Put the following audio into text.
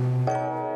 Música